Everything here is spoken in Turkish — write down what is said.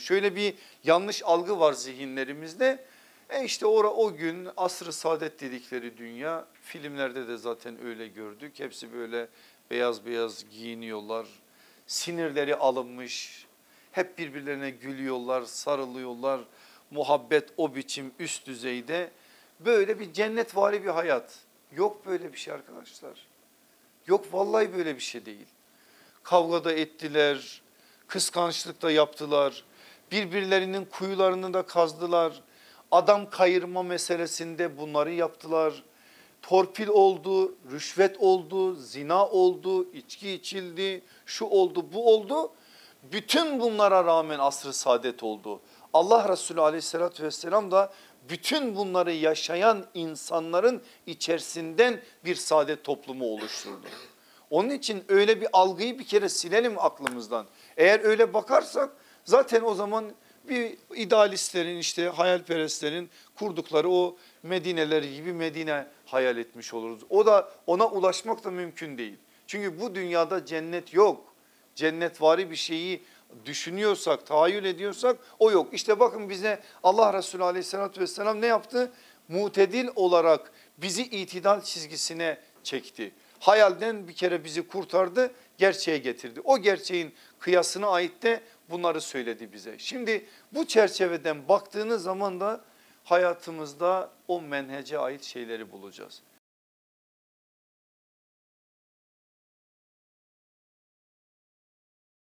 Şöyle bir yanlış algı var zihinlerimizde. E işte ora o gün asr-ı saadet dedikleri dünya filmlerde de zaten öyle gördük. Hepsi böyle beyaz beyaz giyiniyorlar. Sinirleri alınmış. Hep birbirlerine gülüyorlar, sarılıyorlar. Muhabbet o biçim üst düzeyde. Böyle bir cennetvari bir hayat. Yok böyle bir şey arkadaşlar. Yok vallahi böyle bir şey değil. Kavgada ettiler, kıskançlık da yaptılar. Birbirlerinin kuyularını da kazdılar. Adam kayırma meselesinde bunları yaptılar. Torpil oldu, rüşvet oldu, zina oldu, içki içildi, şu oldu, bu oldu. Bütün bunlara rağmen asr-ı saadet oldu. Allah Resulü aleyhissalatü vesselam da bütün bunları yaşayan insanların içerisinden bir saadet toplumu oluşturdu. Onun için öyle bir algıyı bir kere silelim aklımızdan. Eğer öyle bakarsak zaten o zaman bir idealistlerin işte hayalperestlerin kurdukları o Medineleri gibi Medine hayal etmiş oluruz. O da ona ulaşmak da mümkün değil. Çünkü bu dünyada cennet yok. Cennetvari bir şeyi düşünüyorsak, tahayyül ediyorsak o yok. İşte bakın bize Allah Resulü aleyhissalatü vesselam ne yaptı? Mutedil olarak bizi itidal çizgisine çekti. Hayalden bir kere bizi kurtardı, gerçeğe getirdi. O gerçeğin kıyasına ait de bunları söyledi bize. Şimdi bu çerçeveden baktığınız zaman da hayatımızda o menhece ait şeyleri bulacağız.